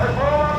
Let's roll!